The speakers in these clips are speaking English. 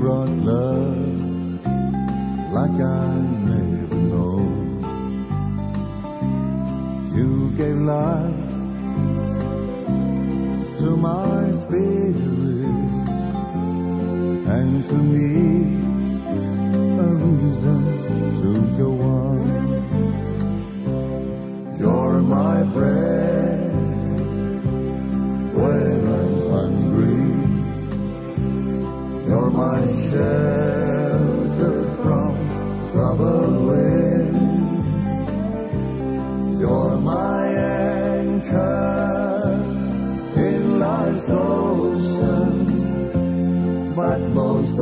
Brought love like I never know. You gave life to my spirit and to me a reason to go on. You're my bread You're my shelter from troubled winds. You're my anchor in life's ocean. But most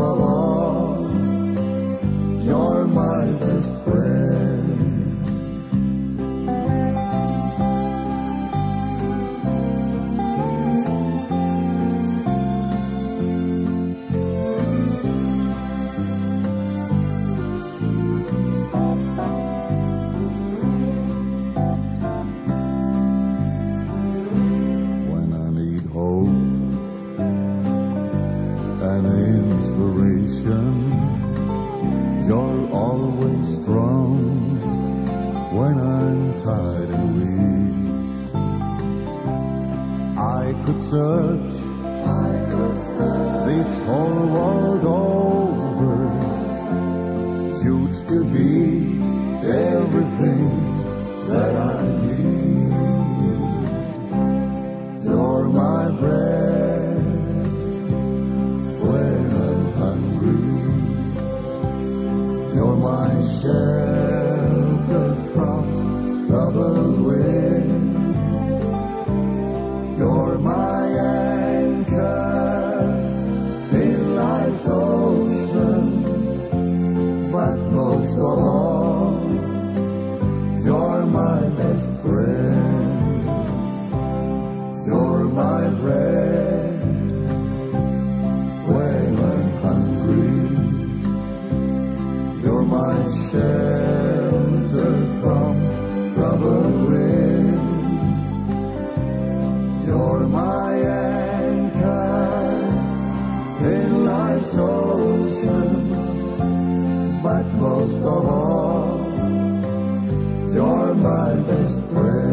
Tired and weak. I could search, I could search this whole world over. You'd still be everything that I need. Most of but most of all, you're my best friend.